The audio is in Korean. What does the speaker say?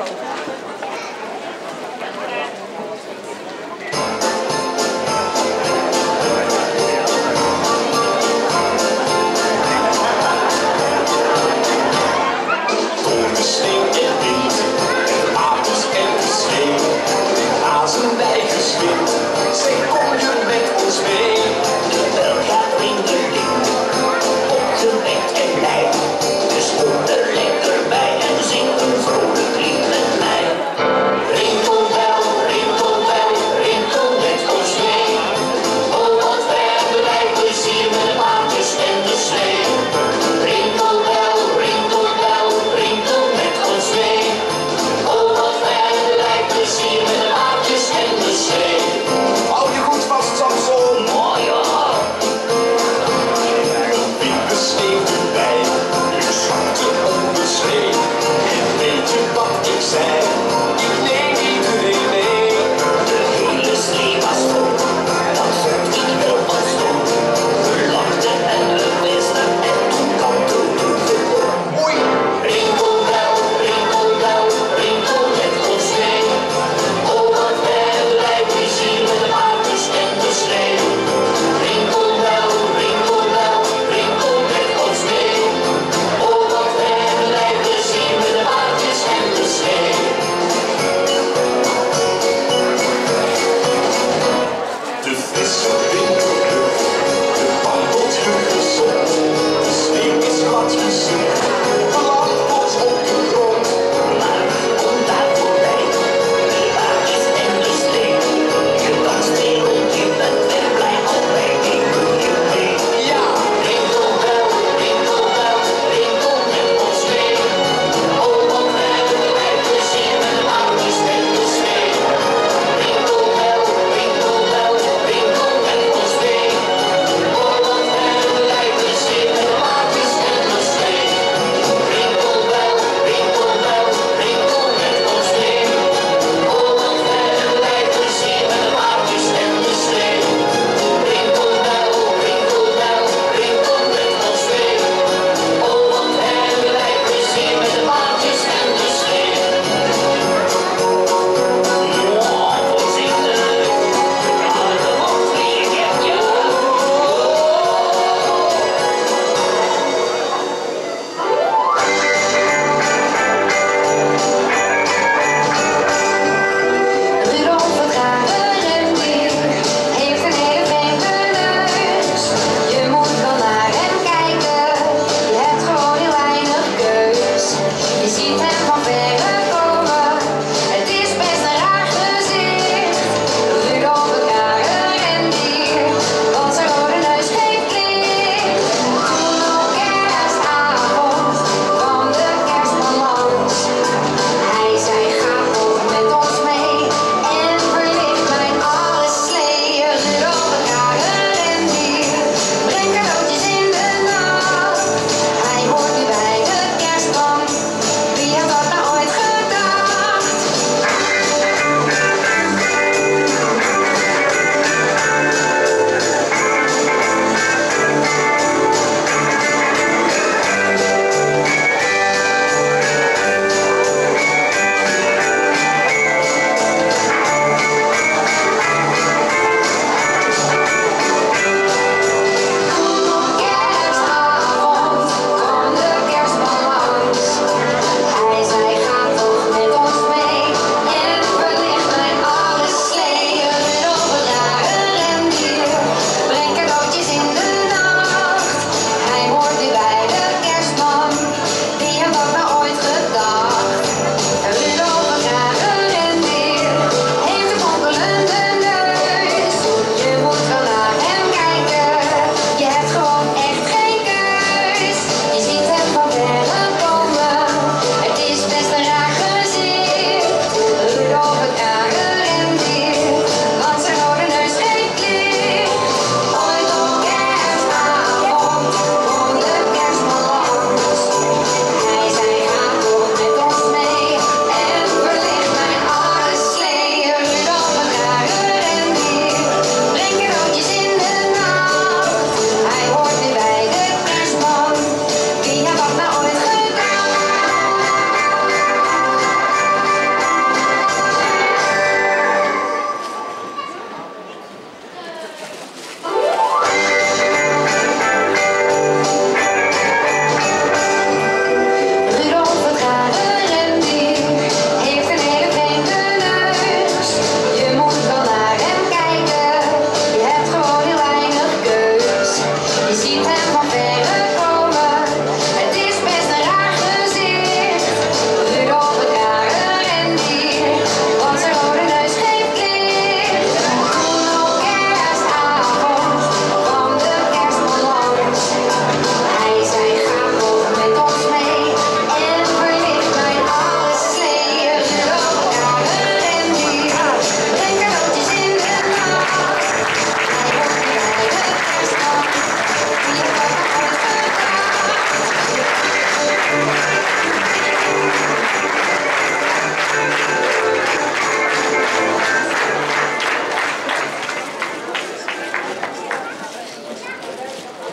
하더라고요.